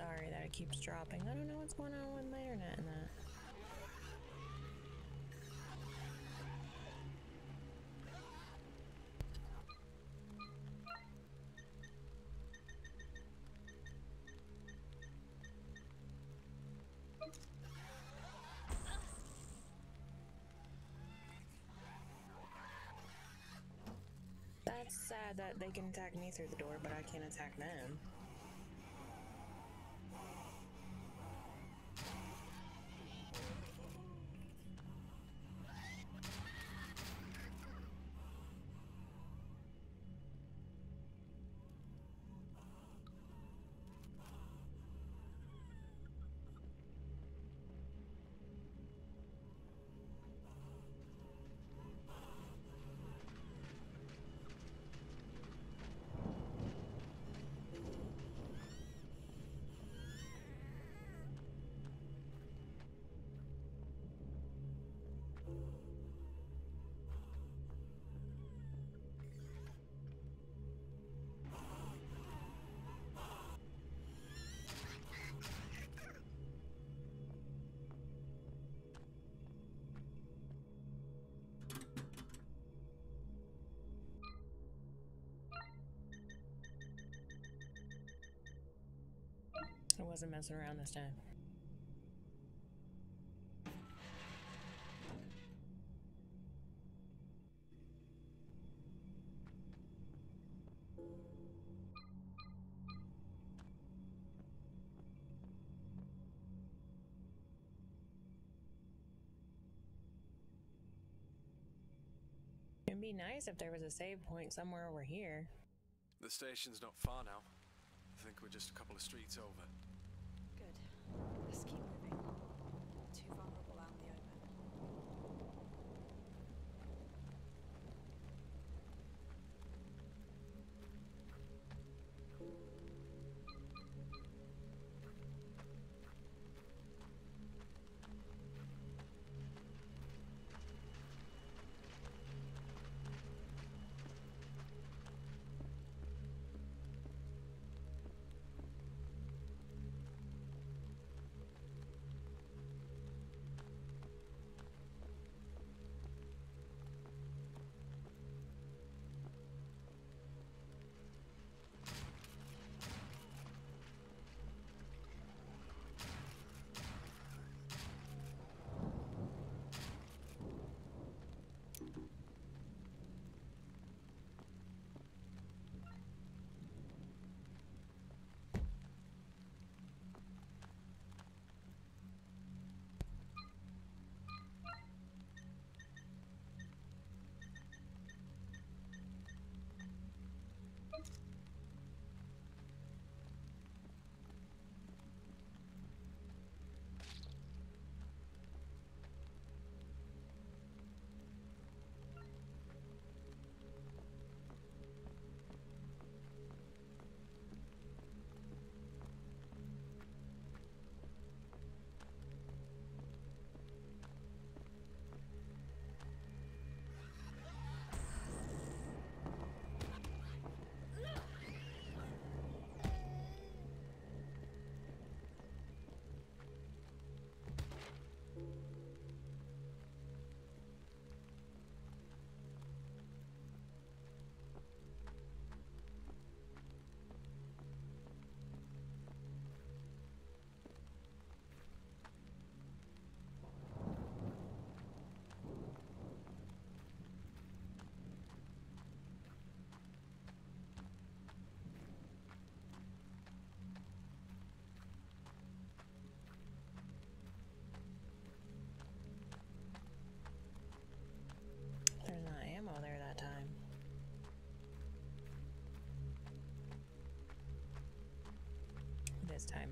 sorry that it keeps dropping. I don't know what's going on with my internet and that. That's sad that they can attack me through the door, but I can't attack them. Wasn't messing around this time. It'd be nice if there was a save point somewhere over here. The station's not far now. I think we're just a couple of streets over.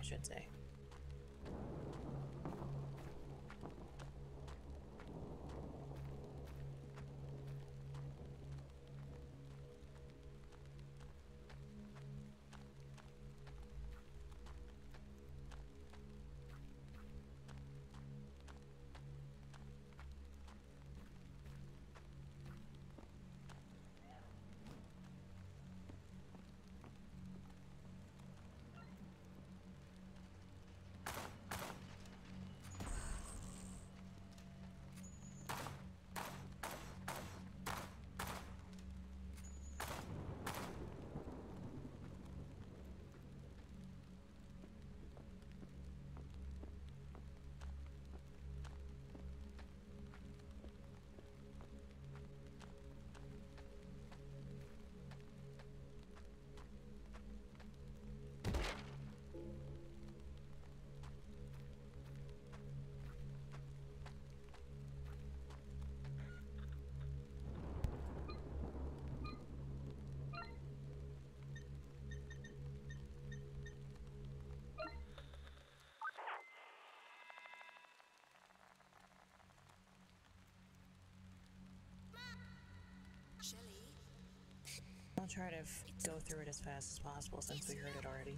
I should say. Try to go through it as fast as possible since we heard it already.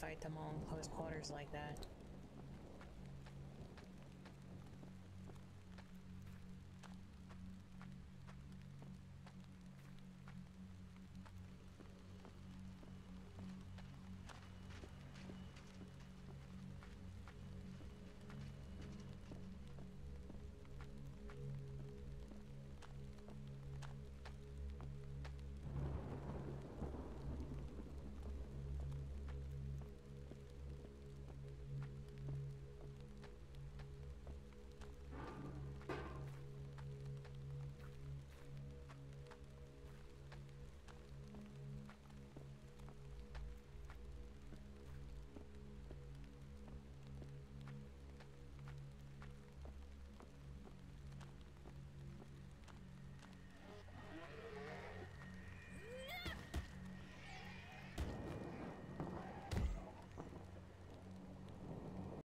Fight them all in close quarters like that.